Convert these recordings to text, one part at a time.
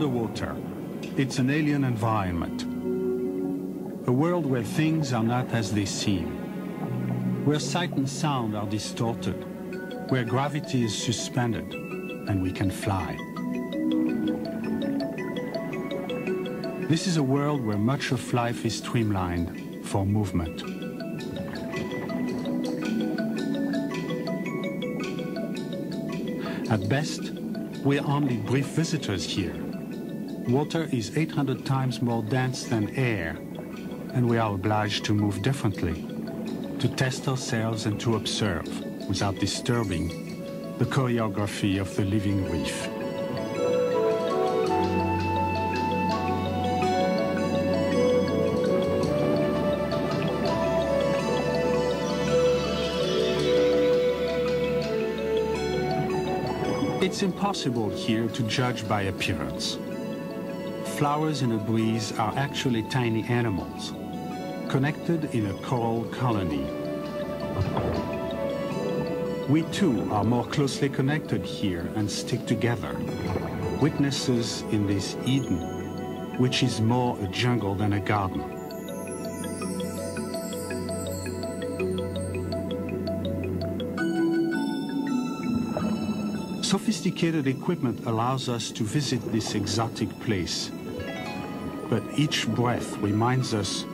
underwater. It's an alien environment. A world where things are not as they seem. Where sight and sound are distorted. Where gravity is suspended and we can fly. This is a world where much of life is streamlined for movement. At best, we're only brief visitors here. Water is 800 times more dense than air, and we are obliged to move differently, to test ourselves and to observe, without disturbing, the choreography of the living reef. It's impossible here to judge by appearance. Flowers in a breeze are actually tiny animals, connected in a coral colony. We too are more closely connected here and stick together, witnesses in this Eden, which is more a jungle than a garden. Sophisticated equipment allows us to visit this exotic place. But each breath reminds us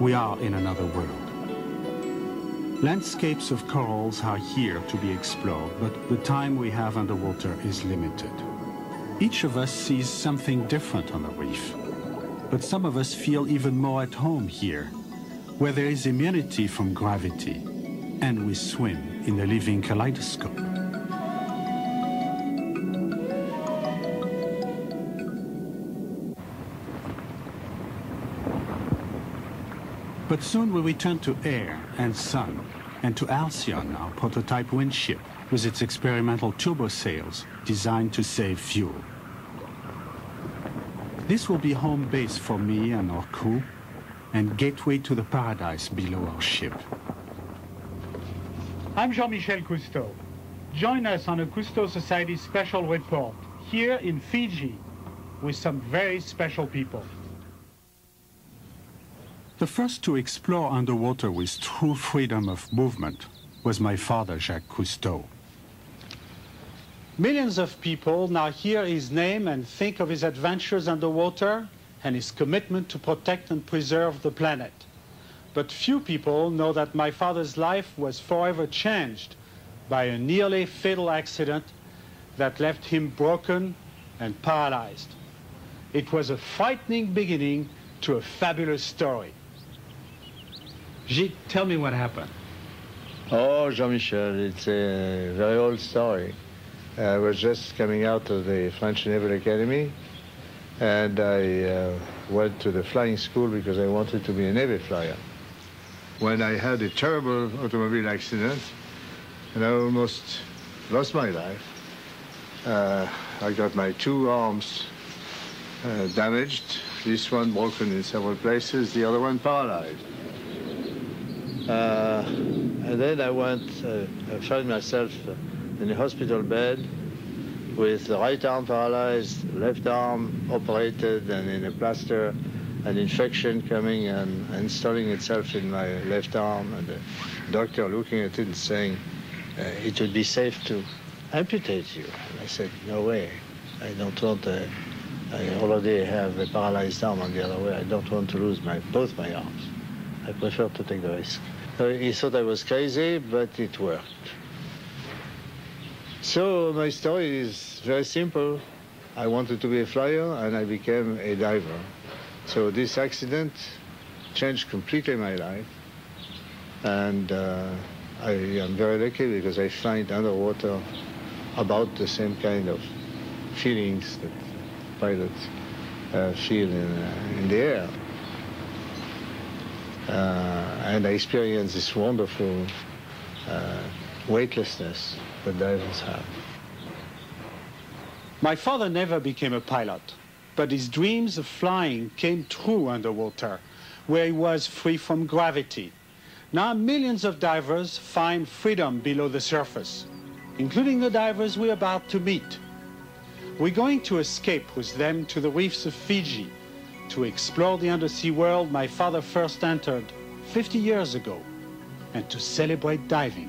we are in another world. Landscapes of corals are here to be explored, but the time we have underwater is limited. Each of us sees something different on the reef, but some of us feel even more at home here, where there is immunity from gravity, and we swim in a living kaleidoscope. But soon we return to air and sun, and to Alcyon, our prototype windship, with its experimental turbo sails designed to save fuel. This will be home base for me and our crew, and gateway to the paradise below our ship. I'm Jean-Michel Cousteau. Join us on a Cousteau Society special report here in Fiji with some very special people. The first to explore underwater with true freedom of movement was my father, Jacques Cousteau. Millions of people now hear his name and think of his adventures underwater and his commitment to protect and preserve the planet. But few people know that my father's life was forever changed by a nearly fatal accident that left him broken and paralyzed. It was a frightening beginning to a fabulous story. Gilles, tell me what happened. Oh, Jean-Michel, it's a very old story. I was just coming out of the French Naval Academy, and I uh, went to the flying school because I wanted to be a Navy flyer. When I had a terrible automobile accident, and I almost lost my life, uh, I got my two arms uh, damaged, this one broken in several places, the other one paralyzed. Uh, and then I went, uh, I found myself in a hospital bed with the right arm paralyzed, left arm operated and in a plaster, an infection coming and installing itself in my left arm, and the doctor looking at it and saying, uh, it would be safe to amputate you. And I said, no way. I don't want to, I already have a paralyzed arm on the other way. I don't want to lose my, both my arms. I prefer to take the risk. He thought I was crazy, but it worked. So my story is very simple. I wanted to be a flyer, and I became a diver. So this accident changed completely my life. And uh, I am very lucky because I find underwater about the same kind of feelings that pilots uh, feel in, uh, in the air. Uh, and I experienced this wonderful uh, weightlessness that divers have. My father never became a pilot, but his dreams of flying came true underwater, where he was free from gravity. Now millions of divers find freedom below the surface, including the divers we're about to meet. We're going to escape with them to the reefs of Fiji to explore the undersea world my father first entered 50 years ago and to celebrate diving.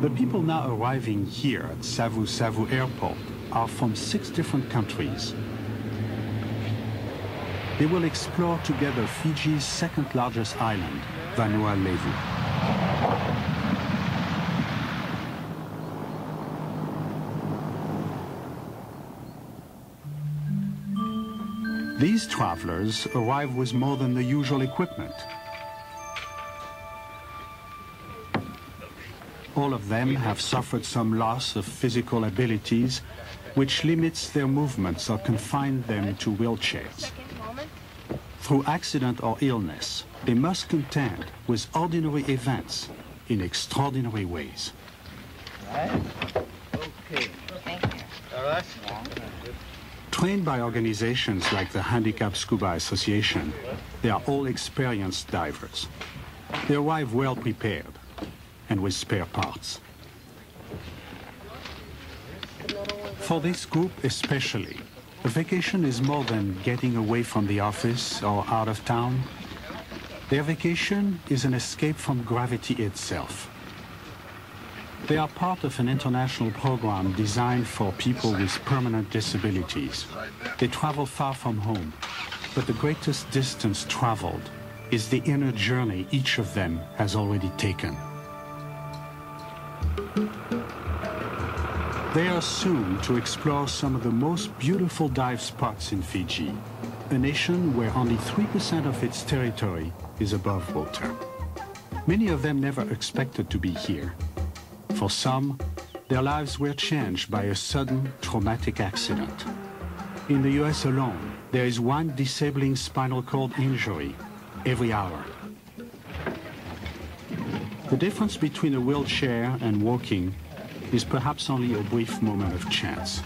The people now arriving here at Savu Savu Airport are from six different countries. They will explore together Fiji's second largest island, Vanua Levu. These travelers arrive with more than the usual equipment. All of them have suffered some loss of physical abilities, which limits their movements or confines them to wheelchairs. Through accident or illness, they must contend with ordinary events in extraordinary ways. Okay. Thank you. All right. Trained by organizations like the Handicapped Scuba Association, they are all experienced divers. They arrive well prepared and with spare parts. For this group especially, a vacation is more than getting away from the office or out of town. Their vacation is an escape from gravity itself. They are part of an international program designed for people with permanent disabilities. They travel far from home, but the greatest distance traveled is the inner journey each of them has already taken. They are soon to explore some of the most beautiful dive spots in Fiji, a nation where only 3% of its territory is above water. Many of them never expected to be here. For some, their lives were changed by a sudden traumatic accident. In the US alone, there is one disabling spinal cord injury every hour. The difference between a wheelchair and walking is perhaps only a brief moment of chance.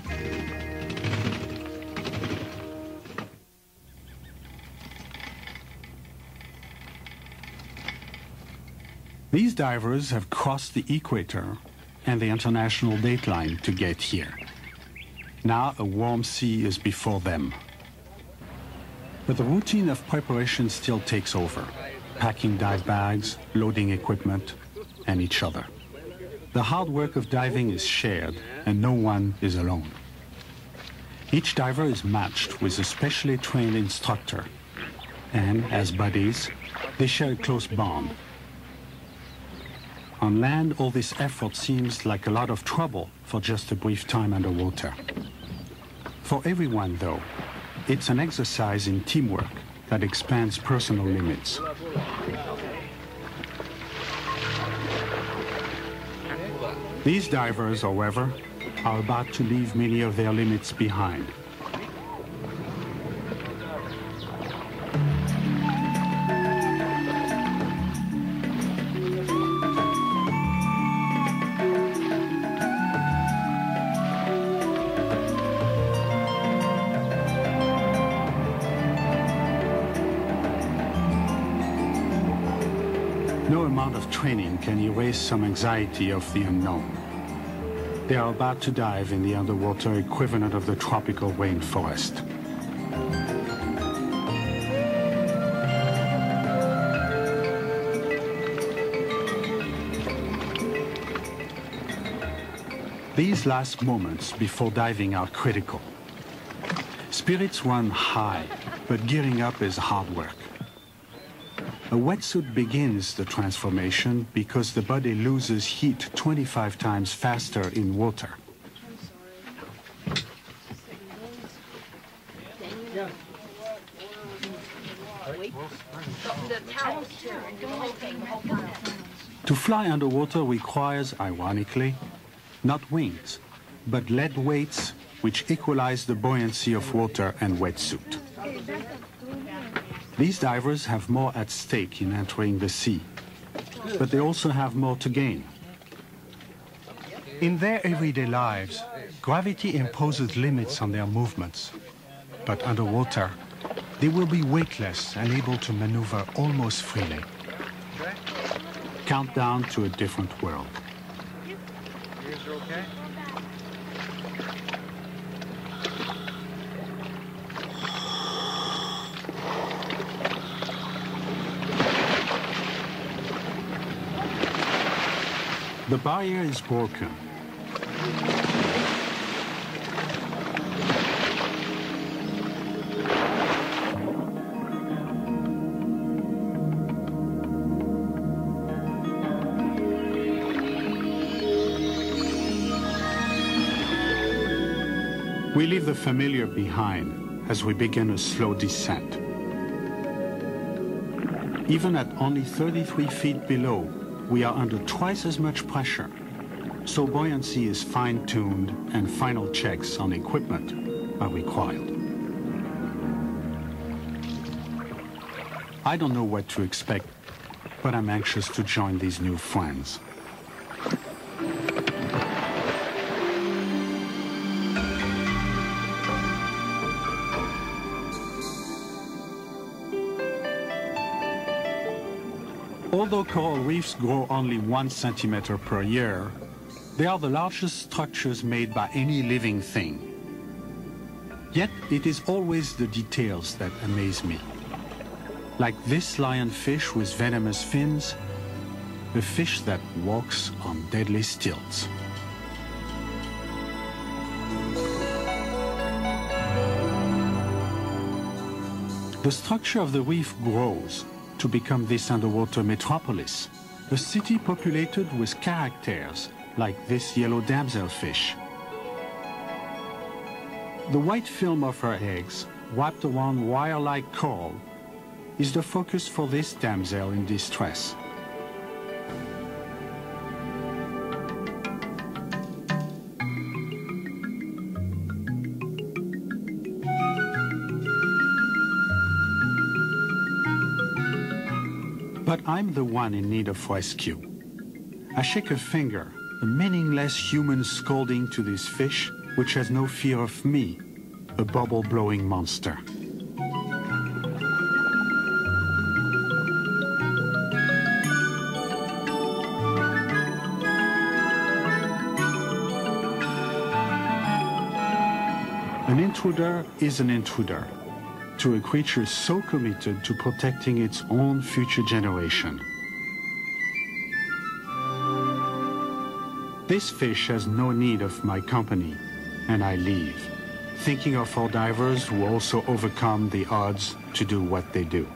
These divers have crossed the equator and the international dateline to get here. Now a warm sea is before them. But the routine of preparation still takes over, packing dive bags, loading equipment, and each other. The hard work of diving is shared, and no one is alone. Each diver is matched with a specially trained instructor, and as buddies, they share a close bond. On land, all this effort seems like a lot of trouble for just a brief time underwater. For everyone, though, it's an exercise in teamwork that expands personal limits. These divers, however, are about to leave many of their limits behind. Amount of training can erase some anxiety of the unknown. They are about to dive in the underwater equivalent of the tropical rainforest. These last moments before diving are critical. Spirits run high, but gearing up is hard work. A wetsuit begins the transformation because the body loses heat 25 times faster in water. To fly underwater requires, ironically, not wings, but lead weights which equalize the buoyancy of water and wetsuit. These divers have more at stake in entering the sea, but they also have more to gain. In their everyday lives, gravity imposes limits on their movements. But underwater, they will be weightless and able to maneuver almost freely. Countdown to a different world. The barrier is broken. We leave the familiar behind as we begin a slow descent. Even at only 33 feet below, we are under twice as much pressure. So buoyancy is fine-tuned and final checks on equipment are required. I don't know what to expect, but I'm anxious to join these new friends. Although coral reefs grow only one centimeter per year, they are the largest structures made by any living thing. Yet it is always the details that amaze me. Like this lionfish with venomous fins, a fish that walks on deadly stilts. The structure of the reef grows to become this underwater metropolis, a city populated with characters like this yellow damselfish. The white film of her eggs, wrapped around wire-like coral, is the focus for this damsel in distress. I'm the one in need of rescue. I shake a finger, a meaningless human scolding to this fish which has no fear of me, a bubble-blowing monster. An intruder is an intruder to a creature so committed to protecting its own future generation. This fish has no need of my company, and I leave, thinking of our divers who also overcome the odds to do what they do.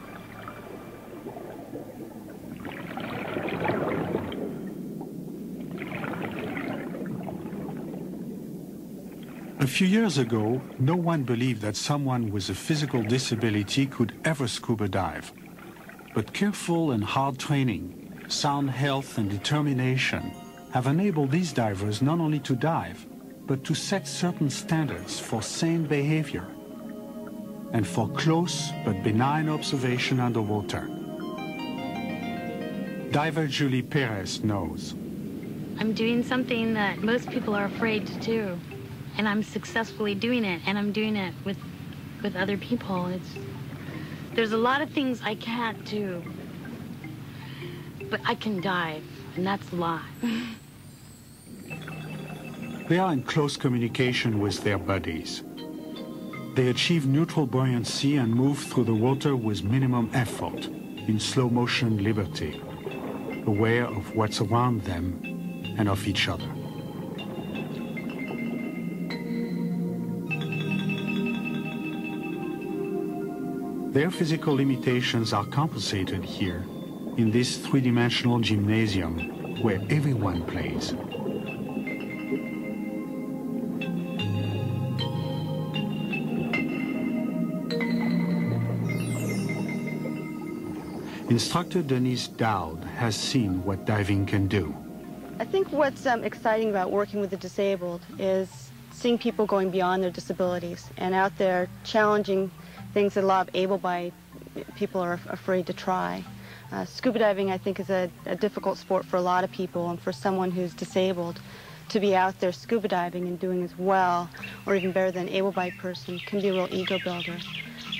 A few years ago, no one believed that someone with a physical disability could ever scuba dive. But careful and hard training, sound health and determination have enabled these divers not only to dive, but to set certain standards for sane behavior and for close but benign observation underwater. Diver Julie Perez knows. I'm doing something that most people are afraid to do, and I'm successfully doing it, and I'm doing it with, with other people. It's, there's a lot of things I can't do, but I can dive, and that's a lot. They are in close communication with their buddies. They achieve neutral buoyancy and move through the water with minimum effort, in slow motion liberty, aware of what's around them and of each other. Their physical limitations are compensated here in this three-dimensional gymnasium where everyone plays. Instructor Denise Dowd has seen what diving can do. I think what's um, exciting about working with the disabled is seeing people going beyond their disabilities and out there challenging things that a lot of able-bodied people are afraid to try. Uh, scuba diving, I think, is a, a difficult sport for a lot of people, and for someone who's disabled to be out there scuba diving and doing as well, or even better than an able-bodied person, can be a real ego builder,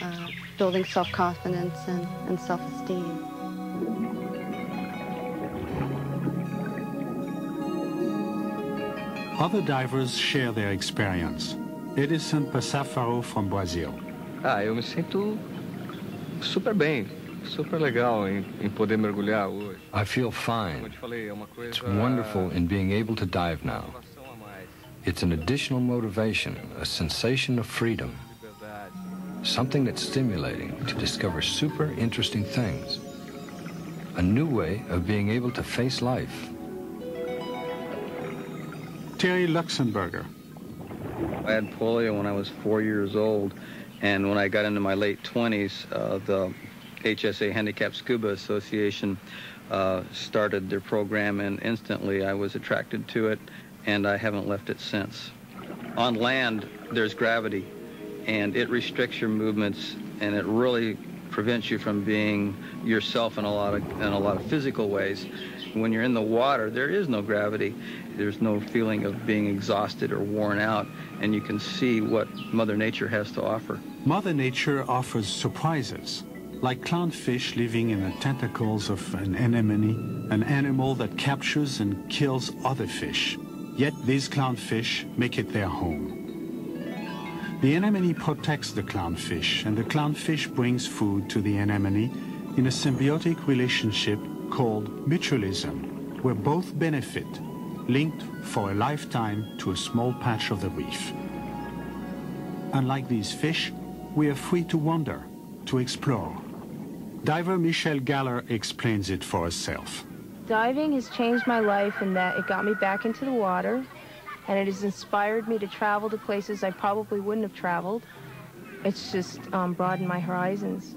uh, building self-confidence and, and self-esteem. Other divers share their experience. Edison Passafaro from Brazil. Ah, eu me sinto super bem. super legal em, em poder mergulhar hoje. I feel fine. It's wonderful in being able to dive now. It's an additional motivation, a sensation of freedom, something that's stimulating to discover super interesting things, a new way of being able to face life. Terry Luxemburger. I had polio when I was four years old, and when I got into my late 20s, uh, the HSA Handicapped Scuba Association uh, started their program, and instantly I was attracted to it and I haven't left it since. On land, there's gravity, and it restricts your movements, and it really prevents you from being yourself in a lot of in a lot of physical ways. When you're in the water, there is no gravity. There's no feeling of being exhausted or worn out, and you can see what Mother Nature has to offer. Mother Nature offers surprises, like clownfish living in the tentacles of an anemone, an animal that captures and kills other fish. Yet these clownfish make it their home. The anemone protects the clownfish, and the clownfish brings food to the anemone in a symbiotic relationship called mutualism, where both benefit, linked for a lifetime to a small patch of the reef. Unlike these fish, we are free to wander, to explore. Diver Michelle Galler explains it for herself. Diving has changed my life in that it got me back into the water and it has inspired me to travel to places I probably wouldn't have traveled. It's just um, broadened my horizons.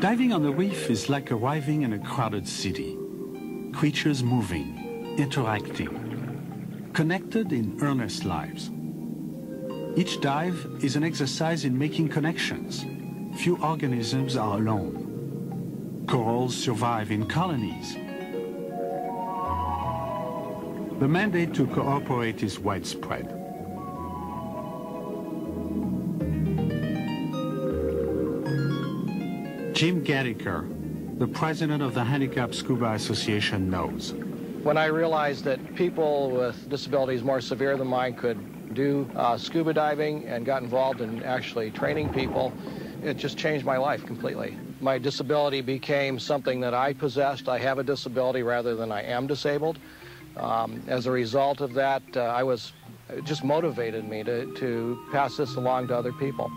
Diving on the reef is like arriving in a crowded city. Creatures moving, interacting, connected in earnest lives. Each dive is an exercise in making connections. Few organisms are alone. Corals survive in colonies. The mandate to cooperate is widespread. Jim Gatacre, the president of the Handicapped Scuba Association, knows. When I realized that people with disabilities more severe than mine could do uh, scuba diving and got involved in actually training people. It just changed my life completely. My disability became something that I possessed. I have a disability rather than I am disabled. Um, as a result of that, uh, I was it just motivated me to, to pass this along to other people.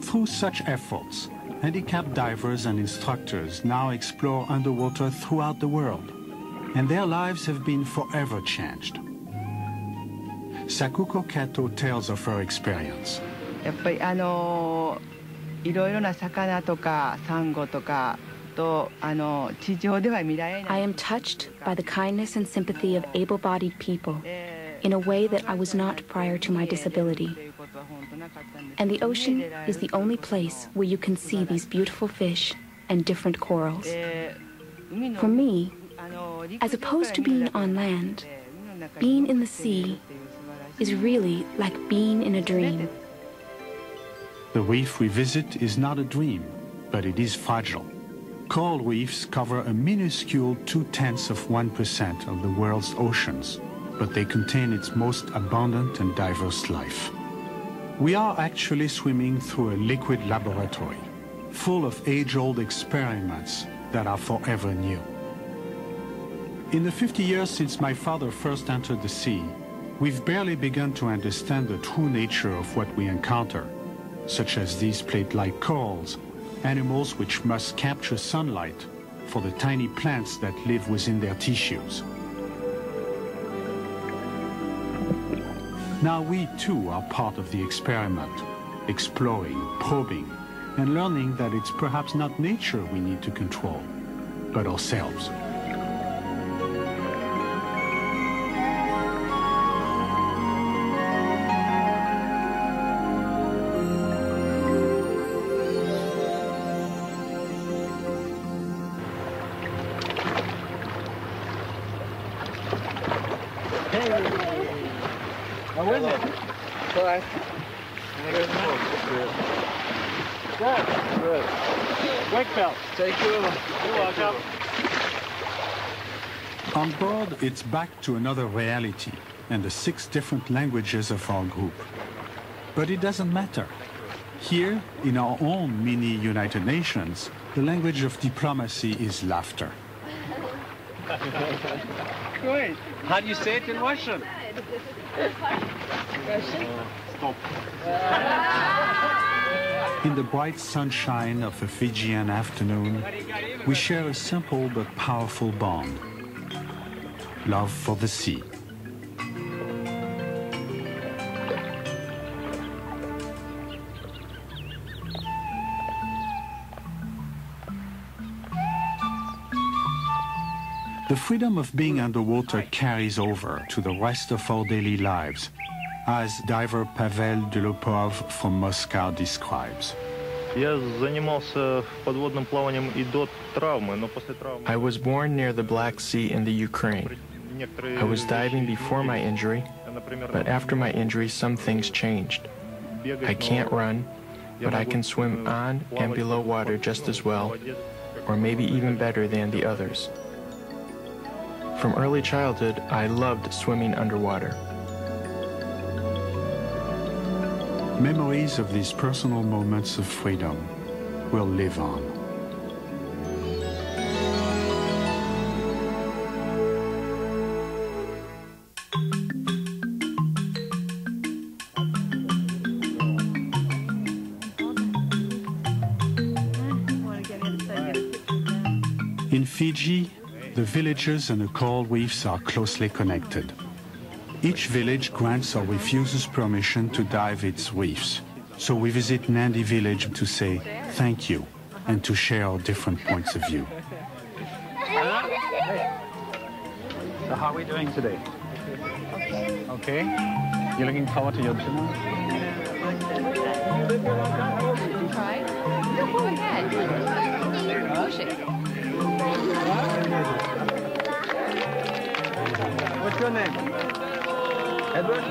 Through such efforts, handicapped divers and instructors now explore underwater throughout the world, and their lives have been forever changed. Sakuko Kato tells of her experience. やっぱりあのいろいろな魚とかサンゴとかとあの地上では見られない I am touched by the kindness and sympathy of able-bodied people in a way that I was not prior to my disability. And the ocean is the only place where you can see these beautiful fish and different corals. For me, as opposed to being on land, being in the sea is really like being in a dream. The reef we visit is not a dream, but it is fragile. Coral reefs cover a minuscule two-tenths of 1% of the world's oceans, but they contain its most abundant and diverse life. We are actually swimming through a liquid laboratory, full of age-old experiments that are forever new. In the 50 years since my father first entered the sea, We've barely begun to understand the true nature of what we encounter, such as these plate-like corals, animals which must capture sunlight for the tiny plants that live within their tissues. Now we too are part of the experiment, exploring, probing, and learning that it's perhaps not nature we need to control, but ourselves. On board, it's back to another reality. and the six different languages of our group. But it doesn't matter. Here, in our own mini United Nations, the language of diplomacy is laughter. Great. How do you say it in Russian? In the bright sunshine of a Fijian afternoon, we share a simple but powerful bond. Love for the sea. The freedom of being underwater carries over to the rest of our daily lives, as diver Pavel Delopov from Moscow describes. I was born near the Black Sea in the Ukraine. I was diving before my injury, but after my injury some things changed. I can't run, but I can swim on and below water just as well, or maybe even better than the others. From early childhood, I loved swimming underwater. Memories of these personal moments of freedom will live on. The villages and the coral reefs are closely connected. Each village grants or refuses permission to dive its reefs. So we visit Nandi village to say thank you and to share our different points of view. So how are we doing today? Okay. You're looking forward to your dinner? Try. Go ahead. Push it. What's your name? Edward?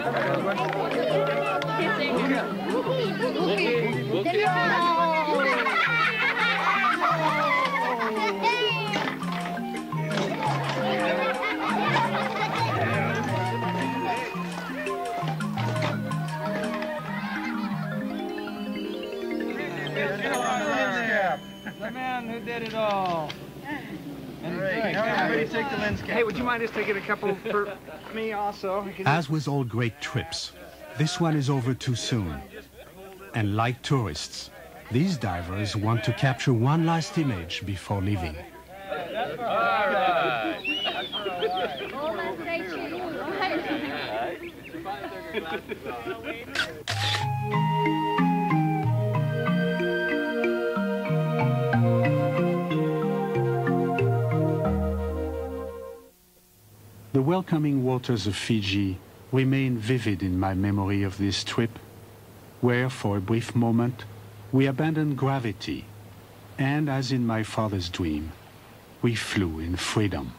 The man who did it all. And everybody take the lens cap. Hey, would you mind just taking a couple for me also? As with all great trips, this one is over too soon. And like tourists, these divers want to capture one last image before leaving. The welcoming waters of Fiji remain vivid in my memory of this trip, where for a brief moment we abandoned gravity, and as in my father's dream, we flew in freedom.